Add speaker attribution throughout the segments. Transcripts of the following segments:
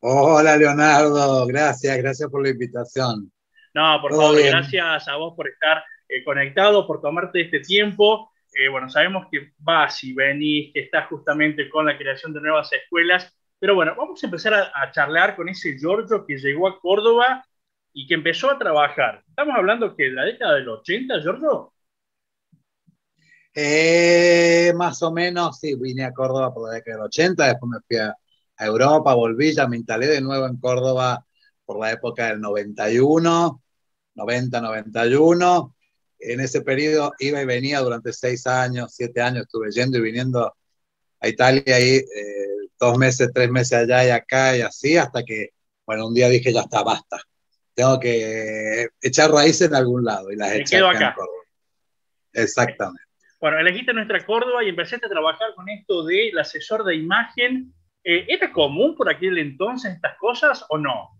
Speaker 1: Hola Leonardo, gracias, gracias por la invitación.
Speaker 2: No, por favor, gracias a vos por estar eh, conectado, por tomarte este tiempo. Eh, bueno, sabemos que vas y venís, que estás justamente con la creación de nuevas escuelas, pero bueno, vamos a empezar a, charlar con ese Giorgio que llegó a Córdoba y que empezó a trabajar. Estamos hablando que de la década del 80, Giorgio.
Speaker 1: Eh, más o menos, sí, vine a Córdoba por la década del 80, después me fui a, a Europa, volví, ya me instalé de nuevo en Córdoba por la época del 91, 90, 91. En ese periodo iba y venía durante seis años, siete años, estuve yendo y viniendo a Italia ahí eh, dos meses, tres meses allá y acá y así, hasta que, bueno, un día dije, ya está, basta. Tengo que echar raíces en algún lado y las eché acá, en Córdoba. Exactamente.
Speaker 2: Bueno, elegiste nuestra Córdoba y empezaste a trabajar con esto del asesor de imagen eh, ¿Era común por aquel entonces estas cosas o no?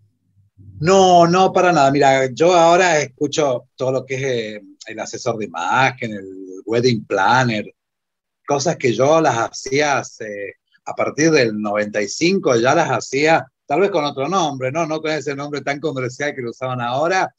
Speaker 1: No, no, para nada. Mira, yo ahora escucho todo lo que es eh, el asesor de imagen, el wedding planner, cosas que yo las hacía a partir del 95, ya las hacía tal vez con otro nombre, ¿no? No con ese nombre tan comercial que lo usaban ahora.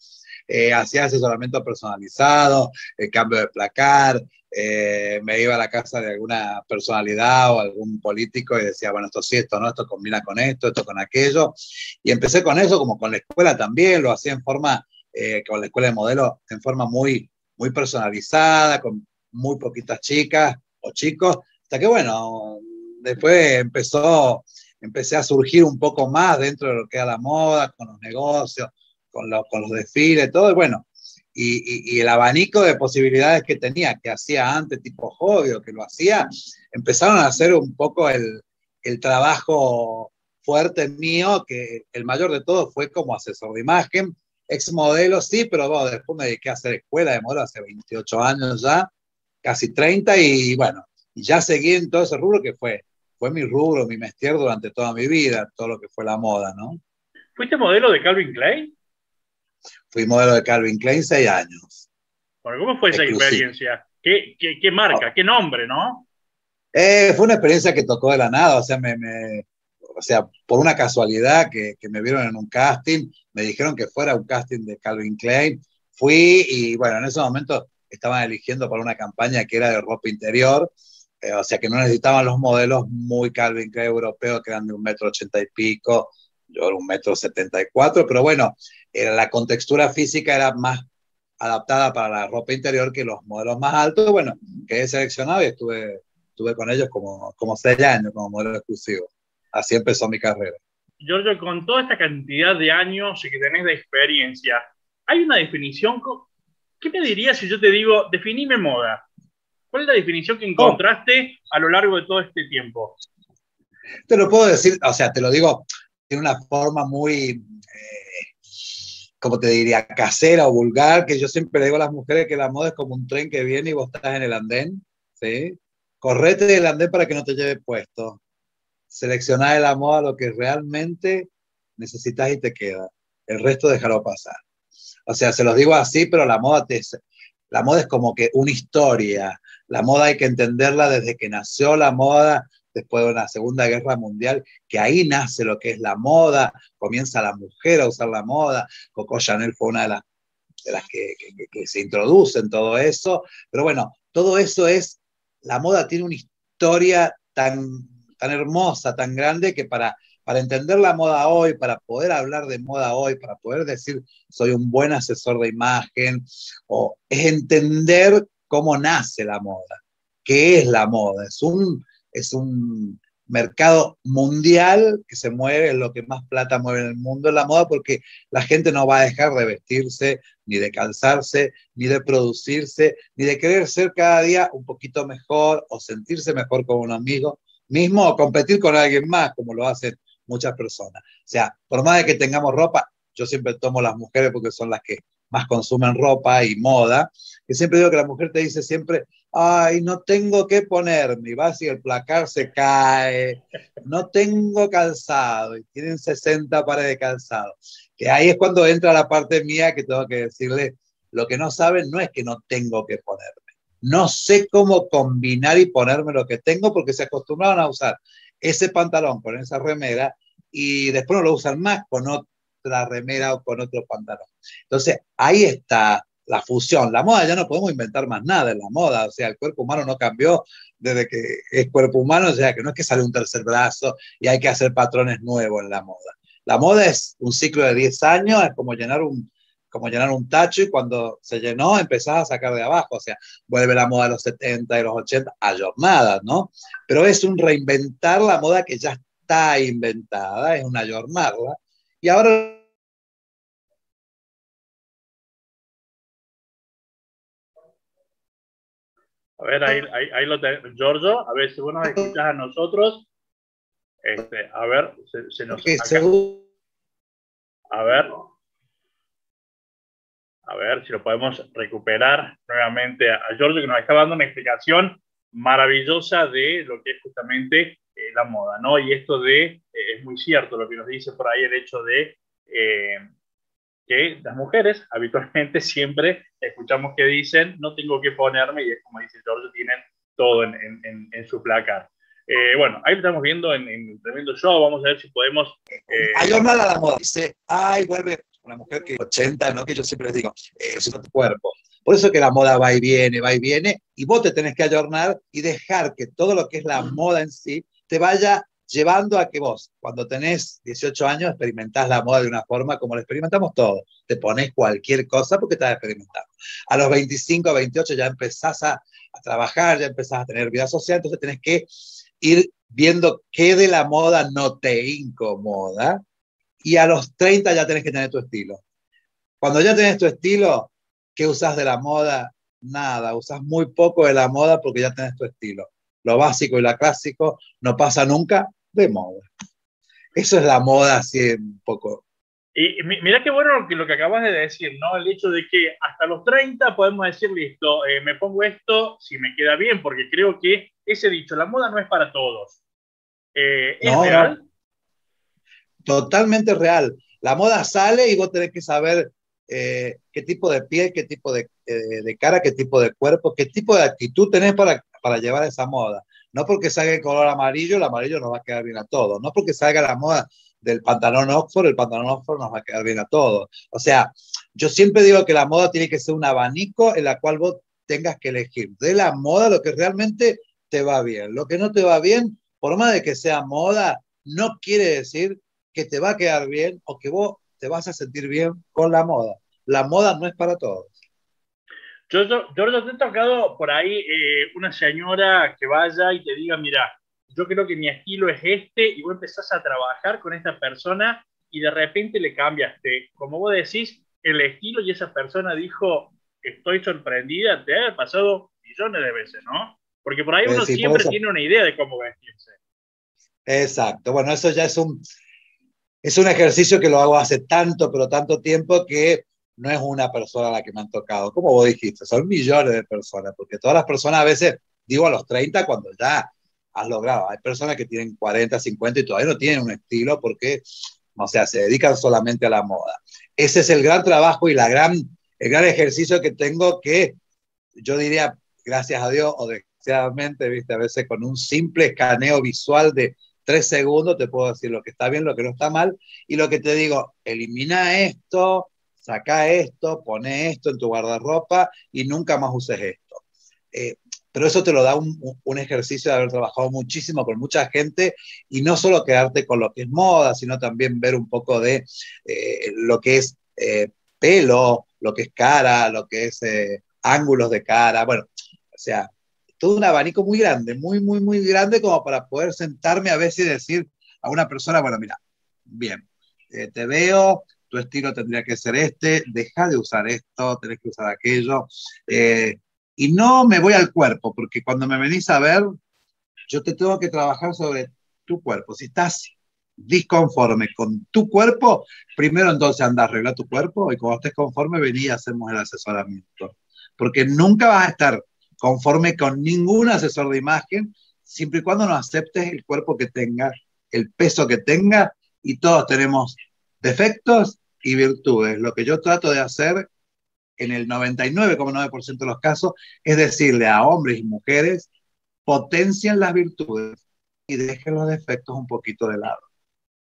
Speaker 1: Eh, hacía asesoramiento personalizado, el cambio de placar, eh, me iba a la casa de alguna personalidad o algún político y decía, bueno, esto sí, esto no, esto combina con esto, esto con aquello. Y empecé con eso, como con la escuela también, lo hacía en forma, eh, con la escuela de modelo, en forma muy, muy personalizada, con muy poquitas chicas o chicos, hasta que bueno, después empezó, empecé a surgir un poco más dentro de lo que era la moda, con los negocios, con, con los desfiles, todo, y bueno, y, el abanico de posibilidades que tenía, que hacía antes, tipo hobby que lo hacía, empezaron a hacer un poco el, el trabajo fuerte mío, que el mayor de todos fue como asesor de imagen, ex modelo, sí, pero bueno, después me dediqué a hacer escuela de modelo hace 28 años ya, casi 30, y bueno, y ya seguí en todo ese rubro que fue, fue mi rubro, mi mestier durante toda mi vida, todo lo que fue la moda, ¿no?
Speaker 2: ¿Fuiste modelo de Calvin Klein?
Speaker 1: Fui modelo de Calvin Klein seis años.
Speaker 2: ¿Cómo fue esa experiencia? ¿Qué, qué, marca? ¿Qué nombre, no?
Speaker 1: Eh, fue una experiencia que tocó de la nada, o sea, me, o sea, por una casualidad que, que, me vieron en un casting, me dijeron que fuera un casting de Calvin Klein, fui y bueno, en ese momento estaban eligiendo para una campaña que era de ropa interior, eh, o sea que no necesitaban los modelos muy Calvin Klein europeos que eran de un metro ochenta y pico, yo era un metro setenta y cuatro, pero bueno, era, la contextura física era más adaptada para la ropa interior que los modelos más altos. Bueno, quedé seleccionado y estuve, estuve con ellos como, como seis años como modelo exclusivo. Así empezó mi carrera.
Speaker 2: Giorgio, con toda esta cantidad de años que tenés de experiencia, ¿hay una definición? ¿Qué me dirías si yo te digo, definime moda? ¿Cuál es la definición que encontraste a lo largo de todo este tiempo?
Speaker 1: Te lo puedo decir, o sea, te lo digo tiene una forma muy, eh, como te diría, casera o vulgar, que yo siempre le digo a las mujeres que la moda es como un tren que viene y vos estás en el andén, ¿sí? Correte del andén para que no te lleve puesto. Seleccioná de la moda lo que realmente necesitas y te queda. El resto déjalo pasar. O sea, se los digo así, pero la moda, te, la moda es como que una historia. La moda hay que entenderla desde que nació la moda después de una Segunda Guerra Mundial, que ahí nace lo que es la moda, comienza la mujer a usar la moda, Coco Chanel fue una de las, de las que, se introduce en todo eso, pero bueno, todo eso es, la moda tiene una historia tan, tan hermosa, tan grande, que para, para entender la moda hoy, para poder hablar de moda hoy, para poder decir soy un buen asesor de imagen, o es entender cómo nace la moda, qué es la moda, es un, es un mercado mundial que se mueve, lo que más plata mueve en el mundo la moda, porque la gente no va a dejar de vestirse, ni de calzarse, ni de producirse, ni de querer ser cada día un poquito mejor o sentirse mejor con un amigo mismo o competir con alguien más, como lo hacen muchas personas. O sea, por más de que tengamos ropa, yo siempre tomo las mujeres porque son las que más consumen ropa y moda, que siempre digo que la mujer te dice siempre, ay, no tengo que ponerme, y vas y el placar se cae, no tengo calzado, y tienen 60 pares de calzado. Que ahí es cuando entra la parte mía que tengo que decirle, lo que no saben no es que no tengo que ponerme, no sé cómo combinar y ponerme lo que tengo porque se acostumbraron a usar ese pantalón con esa remera y después no lo usan más con otra remera o con otro pantalón. Entonces, ahí está la fusión. La moda ya no podemos inventar más nada en la moda, o sea, el cuerpo humano no cambió desde que es cuerpo humano, o sea, que no es que sale un tercer brazo y hay que hacer patrones nuevos en la moda. La moda es un ciclo de 10 años, es como llenar un, como llenar un tacho y cuando se llenó empezás a sacar de abajo, o sea, vuelve la moda de los 70 y los 80 ayornadas, ¿no? Pero es un reinventar la moda que ya está inventada, es una ayornarla. Y ahora
Speaker 2: A ver, ahí, ahí, lo tenemos. Giorgio, a ver si vos nos escuchás a nosotros. Este, a ver, se, nos... A ver. A ver si lo podemos recuperar nuevamente a Giorgio, que nos está dando una explicación maravillosa de lo que es justamente eh, la moda, ¿no? Y esto de, eh, es muy cierto lo que nos dice por ahí el hecho de eh, que las mujeres habitualmente siempre escuchamos que dicen, no tengo que ponerme, y es como dice George, tienen todo en, en, en su placar. Eh, bueno, ahí estamos viendo en, en, tremendo show, vamos a ver si podemos...
Speaker 1: Eh... Hay a la moda, dice, ay, vuelve una mujer que 80, ¿no? Que yo siempre digo, eh, es tu cuerpo. Por eso que la moda va y viene, va y viene, y vos te tenés que ayornar y dejar que todo lo que es la moda en sí te vaya llevando a que vos, cuando tenés 18 años, experimentás la moda de una forma como la experimentamos todos. Te pones cualquier cosa porque estás experimentando. A los 25, 28 ya empezás a, a, trabajar, ya empezás a tener vida social, entonces tenés que ir viendo qué de la moda no te incomoda y a los 30 ya tenés que tener tu estilo. Cuando ya tenés tu estilo, ¿qué usas de la moda? Nada, usas muy poco de la moda porque ya tenés tu estilo. Lo básico y lo clásico no pasa nunca de moda. Eso es la moda así un poco.
Speaker 2: Y mira qué bueno lo que, lo que acabas de decir, ¿no? El hecho de que hasta los 30 podemos decir, listo, eh, me pongo esto si me queda bien, porque creo que ese dicho, la moda no es para todos. Eh, ¿Es real?
Speaker 1: Totalmente real. La moda sale y vos tenés que saber eh, qué tipo de piel, qué tipo de, de, cara, qué tipo de cuerpo, qué tipo de actitud tenés para, para llevar esa moda. No porque salga el color amarillo, el amarillo nos va a quedar bien a todos. No porque salga la moda del pantalón Oxford, el pantalón Oxford nos va a quedar bien a todos. O sea, yo siempre digo que la moda tiene que ser un abanico en la cual vos tengas que elegir de la moda lo que realmente te va bien. Lo que no te va bien, por más de que sea moda, no quiere decir que te va a quedar bien o que vos te vas a sentir bien con la moda. La moda no es para todos.
Speaker 2: Yo, yo, yo te he tocado por ahí eh, una señora que vaya y te diga, mira, yo creo que mi estilo es este y vos empezás a trabajar con esta persona y de repente le cambiaste. Como vos decís, el estilo y esa persona dijo, estoy sorprendida, te ha pasado millones de veces, ¿no? Porque por ahí uno siempre tiene una idea de cómo vestirse.
Speaker 1: Exacto, bueno, eso ya es un, es un ejercicio que lo hago hace tanto, pero tanto tiempo que no es una persona la que me han tocado, como vos dijiste, son millones de personas, porque todas las personas a veces, digo a los 30 cuando ya has logrado, hay personas que tienen 40, 50 y todavía no tienen un estilo porque, o sea, se dedican solamente a la moda. Ese es el gran trabajo y la gran, el gran ejercicio que tengo que yo diría, gracias a Dios o desgraciadamente, viste, a veces con un simple escaneo visual de tres segundos te puedo decir lo que está bien, lo que no está mal, y lo que te digo, elimina esto, saca esto, pone esto en tu guardarropa y nunca más uses esto. Eh, pero eso te lo da un, ejercicio de haber trabajado muchísimo con mucha gente y no solo quedarte con lo que es moda, sino también ver un poco de eh, lo que es eh, pelo, lo que es cara, lo que es ángulos de cara, bueno, o sea, todo un abanico muy grande, muy, muy, muy grande como para poder sentarme a veces y decir a una persona, bueno, mira, bien, te veo, tu estilo tendría que ser este, deja de usar esto, tenés que usar aquello. Eh, y no me voy al cuerpo, porque cuando me venís a ver, yo te tengo que trabajar sobre tu cuerpo. Si estás disconforme con tu cuerpo, primero entonces anda a arreglar tu cuerpo y cuando estés conforme, vení y hacemos el asesoramiento. Porque nunca vas a estar conforme con ningún asesor de imagen, siempre y cuando no aceptes el cuerpo que tengas, el peso que tenga, y todos tenemos defectos y virtudes. Lo que yo trato de hacer en el 99,9% de los casos es decirle a hombres y mujeres, potencien las virtudes y dejen los defectos un poquito de lado.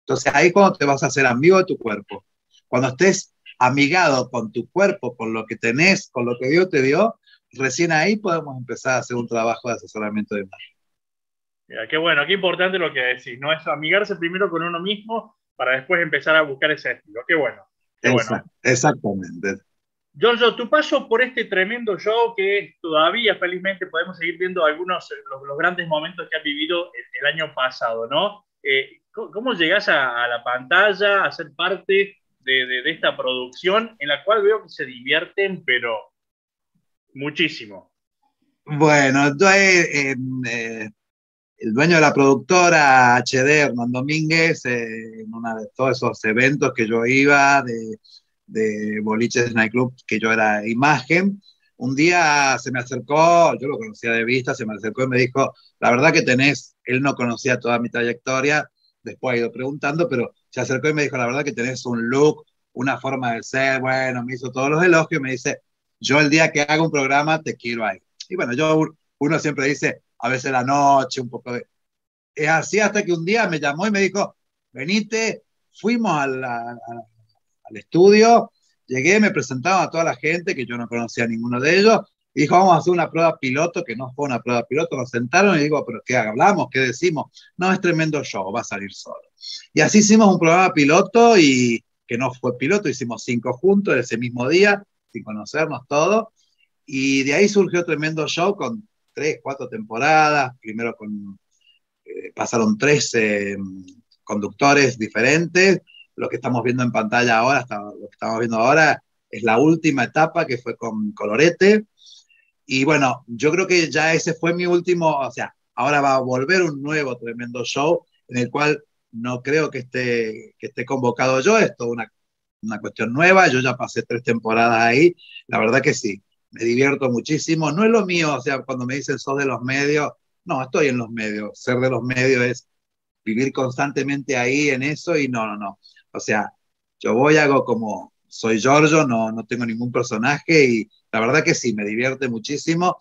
Speaker 1: Entonces ahí cuando te vas a hacer amigo de tu cuerpo, cuando estés amigado con tu cuerpo, con lo que tenés, con lo que Dios te dio, recién ahí podemos empezar a hacer un trabajo de asesoramiento de imagen.
Speaker 2: qué bueno, qué importante lo que decís, ¿no? Es amigarse primero con uno mismo para después empezar a buscar ese estilo. Qué bueno. Qué bueno.
Speaker 1: Exactamente.
Speaker 2: Giorgio, tu paso por este tremendo show que todavía felizmente podemos seguir viendo algunos los, grandes momentos que has vivido el, año pasado, ¿no? Eh, ¿Cómo llegas a, la pantalla, a ser parte de, esta producción en la cual veo que se divierten, pero muchísimo?
Speaker 1: Bueno, yo, eh, eh, el dueño de la productora HD, Hernán Domínguez, en uno de todos esos eventos que yo iba de de boliches nightclub, que yo era imagen. Un día se me acercó, yo lo conocía de vista, se me acercó y me dijo, la verdad que tenés, él no conocía toda mi trayectoria, después ha ido preguntando, pero se acercó y me dijo, la verdad que tenés un look, una forma de ser, bueno, me hizo todos los elogios, me dice, yo el día que haga un programa te quiero ahí. Y bueno, yo, uno siempre dice, a veces la noche, un poco de... Es así hasta que un día me llamó y me dijo, venite, fuimos al estudio, llegué, me presentaba a toda la gente, que yo no conocía a ninguno de ellos, y dijo, vamos a hacer una prueba piloto, que no fue una prueba piloto, nos sentaron y digo, pero ¿qué hablamos? ¿Qué decimos? No, es tremendo show, va a salir solo. Y así hicimos un programa piloto y que no fue piloto, hicimos cinco juntos ese mismo día, sin conocernos todos, y de ahí surgió tremendo show con tres, cuatro temporadas, primero con, eh, pasaron tres conductores diferentes, lo que estamos viendo en pantalla ahora, lo que estamos viendo ahora, es la última etapa que fue con Colorete. Y bueno, yo creo que ya ese fue mi último, o sea, ahora va a volver un nuevo tremendo show en el cual no creo que esté, que esté convocado yo, es una, una cuestión nueva, yo ya pasé tres temporadas ahí, la verdad que sí, me divierto muchísimo, no es lo mío, o sea, cuando me dicen sos de los medios, no, estoy en los medios, ser de los medios es vivir constantemente ahí en eso y no, no, no. O sea, yo voy, hago como soy Giorgio, no, no tengo ningún personaje y la verdad que sí, me divierte muchísimo.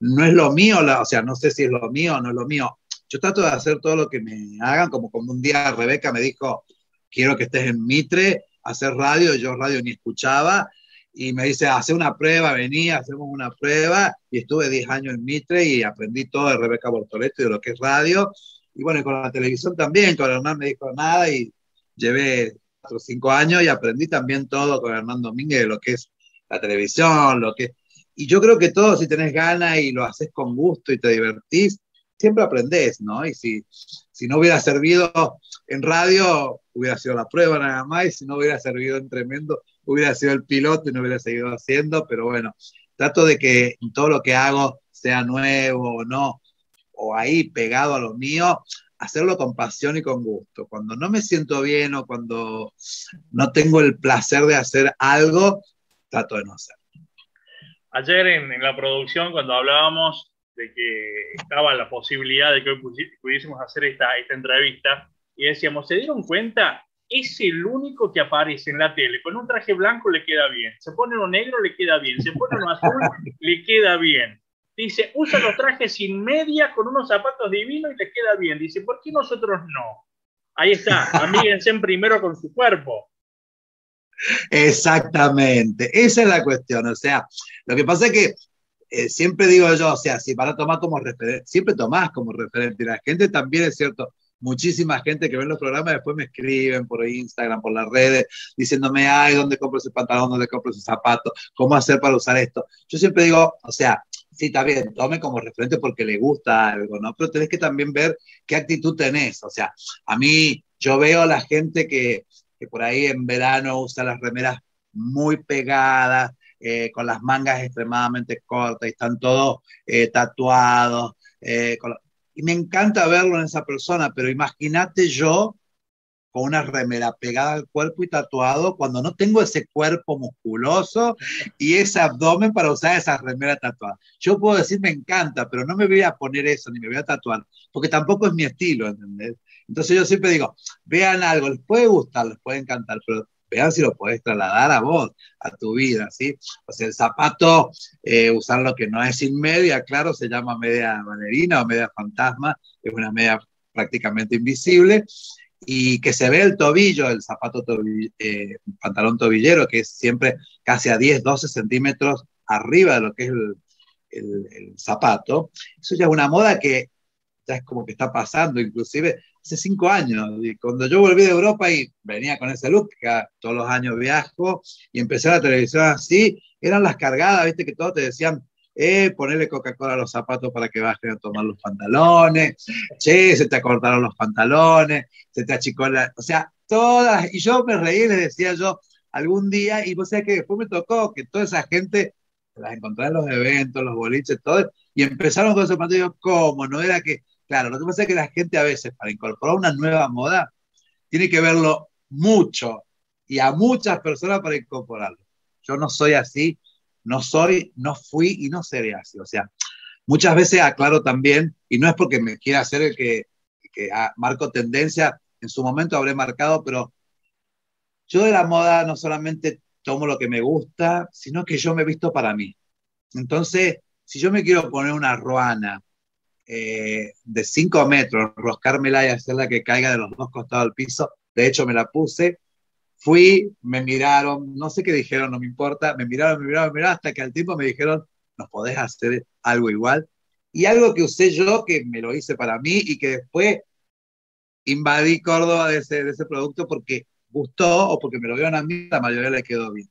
Speaker 1: No es lo mío, o sea, no sé si es lo mío o no es lo mío. Yo trato de hacer todo lo que me hagan, como como un día Rebeca me dijo, quiero que estés en Mitre, hacer radio, yo radio ni escuchaba, y me dice, hace una prueba, venía, hacemos una prueba, y estuve 10 años en Mitre y aprendí todo de Rebeca Bortoleto y de lo que es radio, y bueno, con la televisión también, con Hernán me dijo nada, y llevé cuatro o cinco años y aprendí también todo con Hernán Domínguez de lo que es la televisión, lo que... Y yo creo que todo, si tenés ganas y lo haces con gusto y te divertís, siempre aprendés, ¿no? Y si, si no hubiera servido en radio, hubiera sido la prueba nada más, y si no hubiera servido en tremendo, hubiera sido el piloto y no hubiera seguido haciendo, pero bueno, trato de que todo lo que hago sea nuevo o no, o ahí pegado a lo mío, hacerlo con pasión y con gusto. Cuando no me siento bien o cuando no tengo el placer de hacer algo, trato de no hacerlo.
Speaker 2: Ayer en, la producción, cuando hablábamos de que estaba la posibilidad de que hoy pudiésemos hacer esta entrevista, y decíamos, ¿se dieron cuenta? Es el único que aparece en la tele. Con un traje blanco le queda bien. Se pone uno negro, le queda bien. Se pone uno azul, le queda bien. Dice, usa los trajes sin media con unos zapatos divinos y le queda bien. Dice, ¿por qué nosotros no? Ahí está, amíguense primero con su cuerpo.
Speaker 1: Exactamente, esa es la cuestión. O sea, lo que pasa es que eh, siempre digo yo, o sea, si para tomar como referente, siempre tomás como referente. Y la gente también es cierto, muchísima gente que ve los programas después me escriben por Instagram, por las redes, diciéndome, ay, ¿dónde compro ese pantalón? ¿Dónde compro ese zapato? ¿Cómo hacer para usar esto? Yo siempre digo, o sea, sí, está bien, tome como referente porque le gusta algo, ¿no? Pero tenés que también ver qué actitud tenés. O sea, a mí, yo veo a la gente que, que por ahí en verano usa las remeras muy pegadas, eh, con las mangas extremadamente cortas y están todos eh, tatuados. Eh, y me encanta verlo en esa persona, pero imagínate yo con una remera pegada al cuerpo y tatuado cuando no tengo ese cuerpo musculoso y ese abdomen para usar esa remera tatuada. Yo puedo decir me encanta, pero no me voy a poner eso ni me voy a tatuar, porque tampoco es mi estilo, ¿entendés? Entonces yo siempre digo, vean algo, les puede gustar, les puede encantar, pero vean si lo puedes trasladar a vos, a tu vida, ¿sí? O sea, el zapato, eh, usar lo que no es sin media, claro, se llama media bailarina o media fantasma, es una media prácticamente invisible, y que se ve el tobillo, el zapato eh, pantalón tobillero, que es siempre casi a 10, 12 centímetros arriba de lo que es el, el, zapato. Eso ya es una moda que ya es como que está pasando, inclusive hace cinco años. Y cuando yo volví de Europa y venía con ese look, que todos los años viajo, y empecé la televisión así, eran las cargadas, viste que todos te decían, eh, ponerle Coca-Cola a los zapatos para que bajen a tomar los pantalones, che, se te acortaron los pantalones, se te achicó la... O sea, todas, y yo me reí, les decía yo, algún día, y vos sabés que después me tocó que toda esa gente las encontré en los eventos, los boliches, todo, y empezaron con ese pantalones, ¿cómo? No era que, claro, lo que pasa es que la gente a veces, para incorporar una nueva moda, tiene que verlo mucho y a muchas personas para incorporarlo. Yo no soy así, no soy, no fui y no seré así. O sea, muchas veces aclaro también, y no es porque me quiera hacer el que, que ah, marco tendencia, en su momento habré marcado, pero yo de la moda no solamente tomo lo que me gusta, sino que yo me visto para mí. Entonces, si yo me quiero poner una ruana eh, de 5 metros, roscármela y hacerla que caiga de los dos costados del piso, de hecho me la puse, fui, me miraron, no sé qué dijeron, no me importa, me miraron, me miraron, me miraron, hasta que al tiempo me dijeron, nos podés hacer algo igual. Y algo que usé yo, que me lo hice para mí y que después invadí Córdoba de ese, de ese producto porque gustó o porque me lo vieron a mí, la mayoría le quedó bien.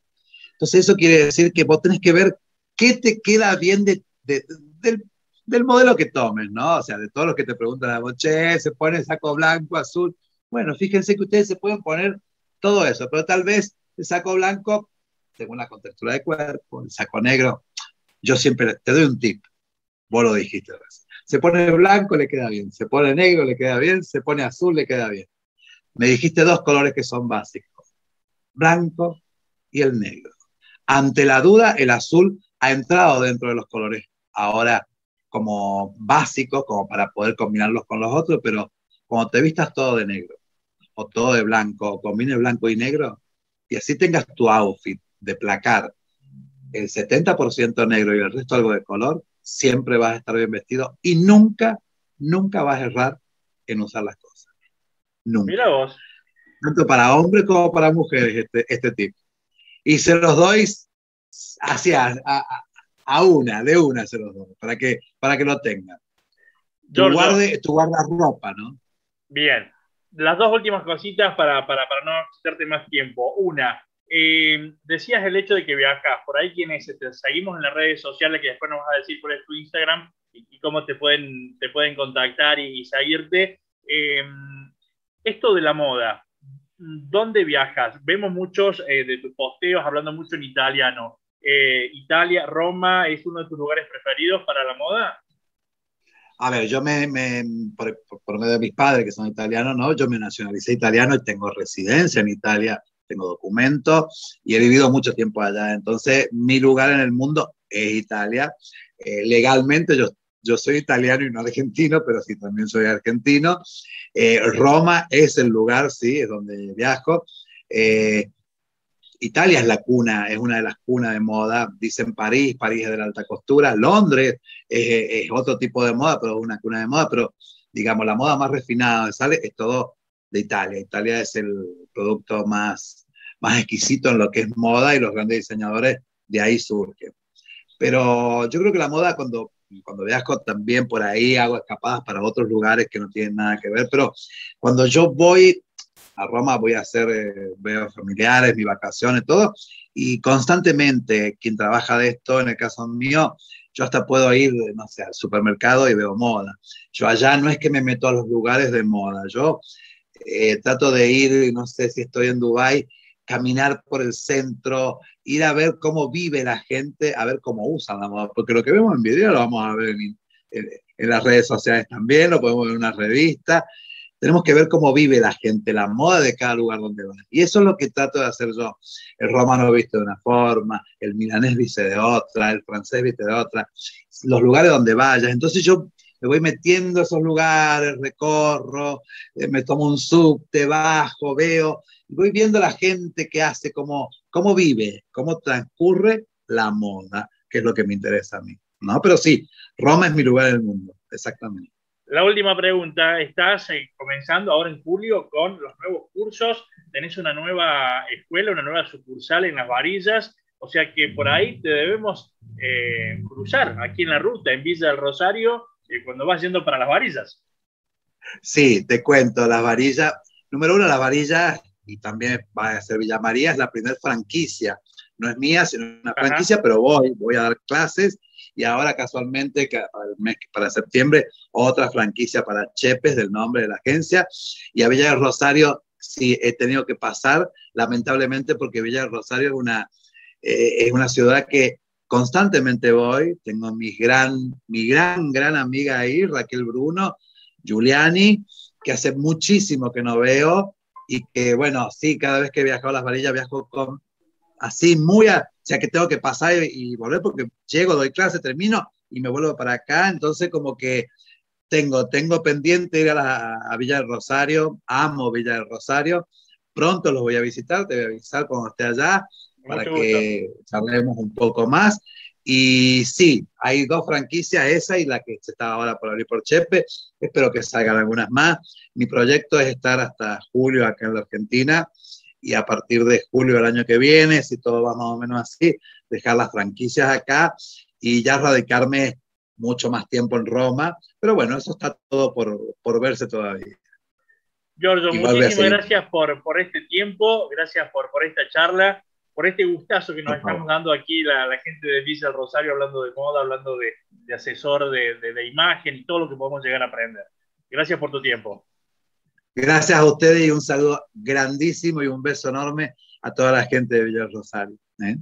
Speaker 1: Entonces eso quiere decir que vos tenés que ver qué te queda bien de, del, del, modelo que tomes, ¿no? O sea, de todos los que te preguntan, a che, se pone saco blanco, azul. Bueno, fíjense que ustedes se pueden poner todo eso, pero tal vez el saco blanco, según la contextura de cuerpo, el saco negro, yo siempre te doy un tip, vos lo dijiste. Se pone blanco, le queda bien, se pone negro, le queda bien, se pone azul, le queda bien. Me dijiste dos colores que son básicos, blanco y el negro. Ante la duda, el azul ha entrado dentro de los colores ahora como básicos, como para poder combinarlos con los otros, pero cuando te vistas todo de negro o todo de blanco, o combine blanco y negro, y así tengas tu outfit de placar el 70% negro y el resto algo de color, siempre vas a estar bien vestido y nunca, nunca vas a errar en usar las cosas. Nunca.
Speaker 2: Mira vos.
Speaker 1: Tanto para hombres como para mujeres este, este tipo. Y se los doy hacia, a, a, una, de una se los doy, para que, para que lo tengan. Tu, guarde, tu guardarropa, ¿no?
Speaker 2: Bien. Las dos últimas cositas para, para, para no quitarte más tiempo. Una, eh, decías el hecho de que viajas, por ahí quienes te seguimos en las redes sociales, que después nos vas a decir por tu Instagram y, cómo te pueden, te pueden contactar y, seguirte. Eh, esto de la moda, ¿dónde viajas? Vemos muchos eh, de tus posteos hablando mucho en italiano. Eh, Italia, Roma, ¿es uno de tus lugares preferidos para la moda?
Speaker 1: A ver, yo me, por, medio de mis padres que son italianos, ¿no? Yo me nacionalicé italiano y tengo residencia en Italia, tengo documentos y he vivido mucho tiempo allá. Entonces, mi lugar en el mundo es Italia. Eh, legalmente yo yo soy italiano y no argentino, pero sí también soy argentino. Eh, Roma es el lugar, sí, es donde viajo. Italia es la cuna, es una de las cunas de moda. Dicen París, París es de la alta costura. Londres es, otro tipo de moda, pero es una cuna de moda. Pero digamos, la moda más refinada sale es todo de Italia. Italia es el producto más, más exquisito en lo que es moda y los grandes diseñadores de ahí surgen. Pero yo creo que la moda cuando cuando viajo también por ahí hago escapadas para otros lugares que no tienen nada que ver, pero cuando yo voy a Roma voy a hacer, eh, veo familiares, mis vacaciones, todo, y constantemente quien trabaja de esto, en el caso mío, yo hasta puedo ir, no sé, al supermercado y veo moda. Yo allá no es que me meto a los lugares de moda, yo eh, trato de ir, no sé si estoy en Dubái, caminar por el centro, ir a ver cómo vive la gente, a ver cómo usan la moda, porque lo que vemos en video lo vamos a ver en, las redes sociales también, lo podemos ver en una revista, tenemos que ver cómo vive la gente, la moda de cada lugar donde va. Y eso es lo que trato de hacer yo. El romano viste de una forma, el milanés viste de otra, el francés viste de otra, los lugares donde vayas. Entonces yo me voy metiendo a esos lugares, recorro, eh, me tomo un subte, bajo, veo, voy viendo la gente que hace, cómo, cómo vive, cómo transcurre la moda, que es lo que me interesa a mí. ¿no? Pero sí, Roma es mi lugar en el mundo, exactamente.
Speaker 2: La última pregunta, estás eh, comenzando ahora en julio con los nuevos cursos, tenés una nueva escuela, una nueva sucursal en las varillas, o sea que por ahí te debemos eh, cruzar aquí en la ruta, en Villa del Rosario, eh, cuando vas yendo para las varillas.
Speaker 1: Sí, te cuento, las varillas, número uno, las varillas, y también va a ser Villa María, es la primera franquicia, no es mía, sino una franquicia, pero voy, voy a dar clases y ahora casualmente para, septiembre otra franquicia para Chepes del nombre de la agencia. Y a Villa del Rosario sí he tenido que pasar lamentablemente porque Villa del Rosario es una, eh, es una ciudad que constantemente voy, tengo mi gran, mi gran, gran amiga ahí, Raquel Bruno, Giuliani, que hace muchísimo que no veo. Y que, bueno, sí, cada vez que viajo a las varillas viajo con, así muy, a, sea que tengo que pasar y, volver porque llego, doy clase, termino y me vuelvo para acá. Entonces, como que tengo, tengo pendiente ir a, la, Villa del Rosario, amo Villa del Rosario. Pronto los voy a visitar, te voy a avisar cuando esté allá para que charlemos un poco más. Y sí, hay dos franquicias, esa y la que se está ahora por abrir por Chepe. Espero que salgan algunas más. Mi proyecto es estar hasta julio acá en la Argentina y a partir de julio del año que viene, si todo va más o menos así, dejar las franquicias acá y ya radicarme mucho más tiempo en Roma. Pero bueno, eso está todo por, por verse todavía.
Speaker 2: Giorgio, muchísimas gracias por, por, este tiempo, gracias por, por esta charla, por este gustazo que nos estamos dando aquí la, la, gente de Villa del Rosario, hablando de moda, hablando de, de asesor de, de, de imagen y todo lo que podemos llegar a aprender. Gracias por tu tiempo.
Speaker 1: Gracias a ustedes y un saludo grandísimo y un beso enorme a toda la gente de Villa Rosario. ¿eh?